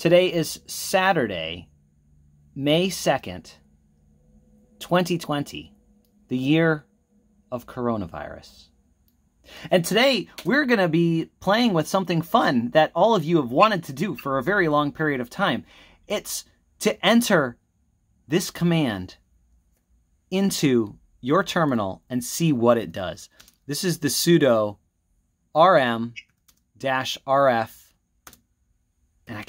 Today is Saturday, May 2nd, 2020, the year of coronavirus. And today we're going to be playing with something fun that all of you have wanted to do for a very long period of time. It's to enter this command into your terminal and see what it does. This is the sudo rm rf and I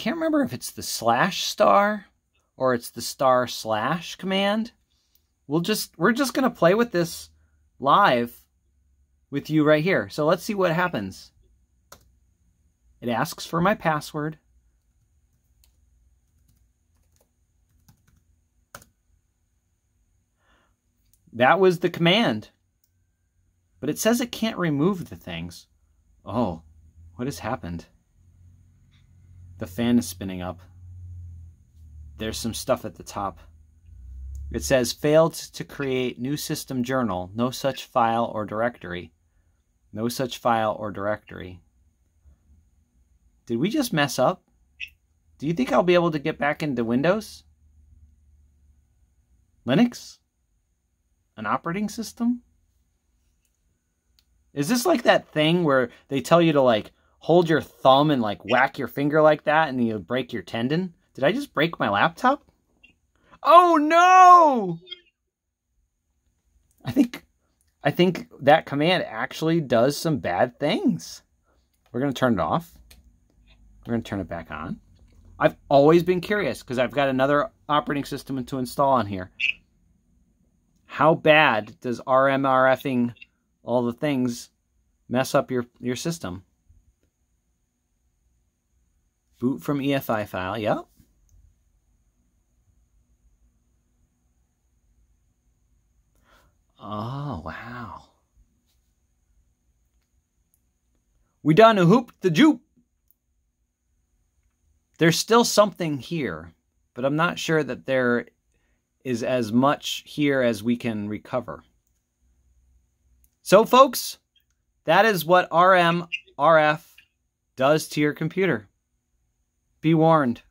can't remember if it's the slash star or it's the star slash command. We'll just we're just gonna play with this live with you right here. So let's see what happens. It asks for my password. That was the command. But it says it can't remove the things. Oh, what has happened? The fan is spinning up. There's some stuff at the top. It says failed to create new system journal, no such file or directory. No such file or directory. Did we just mess up? Do you think I'll be able to get back into Windows? Linux? An operating system? Is this like that thing where they tell you to like hold your thumb and like whack your finger like that and you break your tendon? Did I just break my laptop? Oh no! I think I think that command actually does some bad things. We're going to turn it off. We're going to turn it back on. I've always been curious because I've got another operating system to install on here. How bad does RMRFing all the things mess up your, your system? Boot from EFI file. Yep. Oh, wow. We done a hoop the jupe. There's still something here, but I'm not sure that there is as much here as we can recover. So, folks, that is what RMRF does to your computer. Be warned.